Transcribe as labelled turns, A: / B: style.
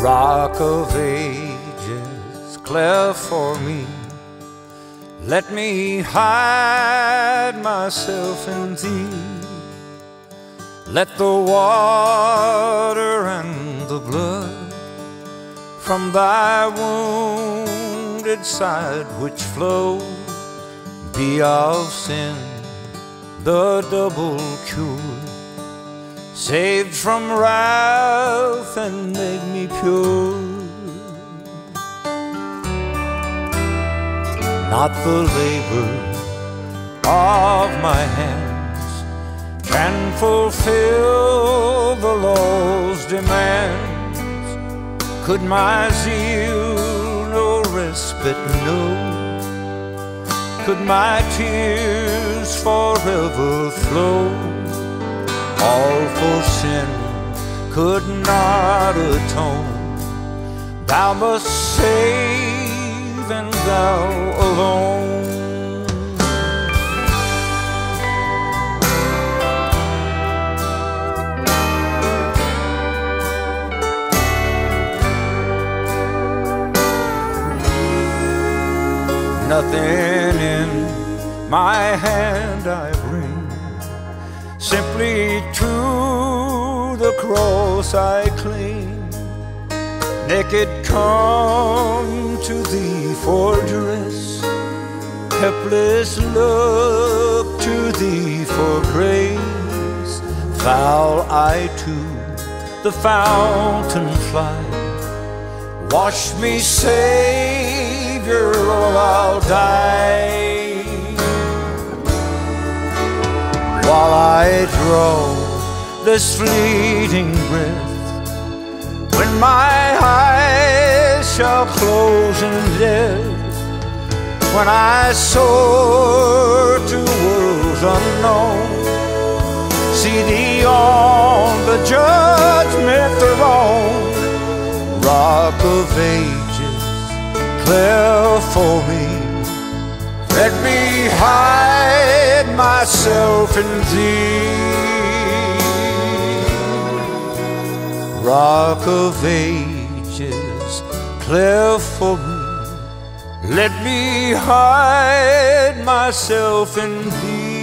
A: Rock of ages, clear for me. Let me hide myself in thee. Let the water and the blood from thy wounded side which flow be of sin the double cure saved from wrath and made me pure. Not the labor of my hands can fulfill the law's demands. Could my zeal no respite know? Could my tears forever flow? All for sin could not atone. Thou must save and thou alone. Nothing in my hand I Simply to the cross I cling. Naked come to thee for dress. Helpless look to thee for grace. Foul I to the fountain fly. Wash me, Savior, or I'll die. While I draw this fleeting breath. When my eyes shall close in death, when I soar to worlds unknown, see thee on the judgment throne, rock of ages, clear for me. Let me hide myself in thee. Rock of ages, clear for me. Let me hide myself in thee.